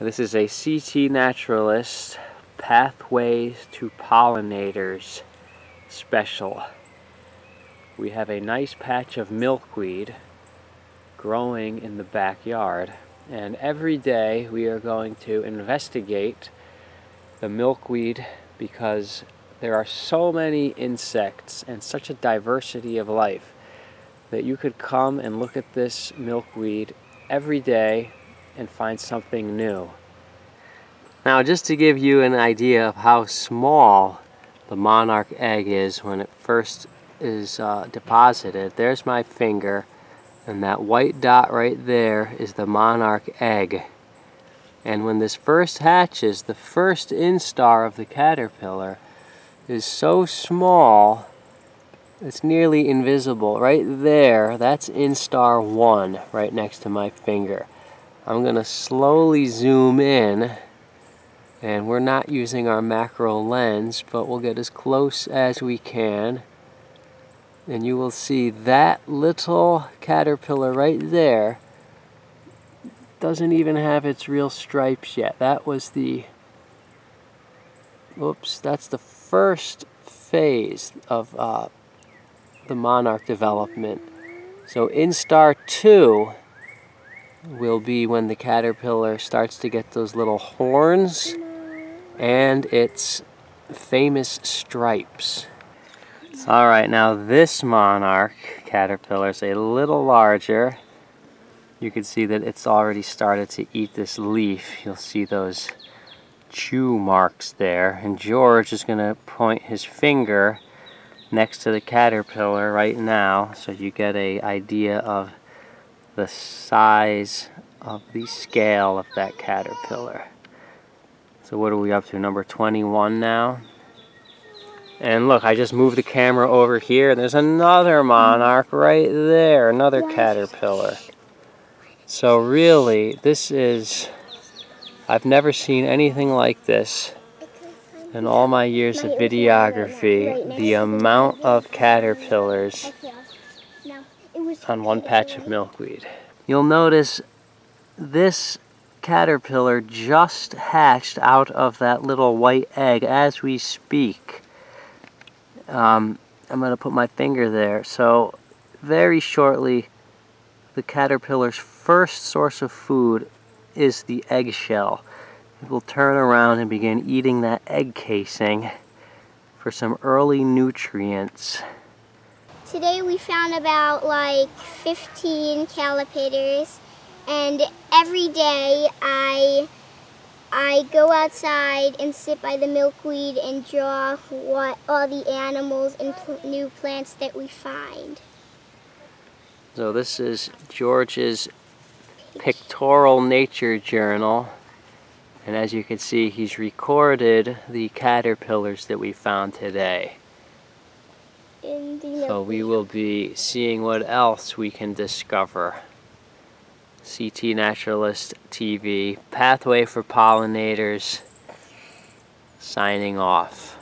This is a CT Naturalist Pathways to Pollinators special. We have a nice patch of milkweed growing in the backyard and every day we are going to investigate the milkweed because there are so many insects and such a diversity of life that you could come and look at this milkweed every day and find something new. Now just to give you an idea of how small the monarch egg is when it first is uh, deposited, there's my finger and that white dot right there is the monarch egg. And when this first hatches, the first instar of the caterpillar is so small it's nearly invisible. Right there, that's instar 1 right next to my finger. I'm going to slowly zoom in and we're not using our macro lens but we'll get as close as we can and you will see that little caterpillar right there doesn't even have its real stripes yet. That was the, whoops, that's the first phase of uh, the monarch development. So instar 2 will be when the caterpillar starts to get those little horns and its famous stripes. All right, now this monarch caterpillar is a little larger. You can see that it's already started to eat this leaf. You'll see those chew marks there. And George is going to point his finger next to the caterpillar right now so you get a idea of the size of the scale of that caterpillar. So what are we up to? Number 21 now? And look, I just moved the camera over here. And there's another monarch right there, another caterpillar. So really, this is, I've never seen anything like this in all my years of videography. The amount of caterpillars on one patch of milkweed. You'll notice this caterpillar just hatched out of that little white egg as we speak. Um, I'm going to put my finger there. So very shortly, the caterpillar's first source of food is the eggshell. It will turn around and begin eating that egg casing for some early nutrients. Today we found about like 15 caterpillars and every day I I go outside and sit by the milkweed and draw what all the animals and pl new plants that we find. So this is George's pictorial nature journal. And as you can see, he's recorded the caterpillars that we found today. So we will be seeing what else we can discover. CT Naturalist TV, Pathway for Pollinators, signing off.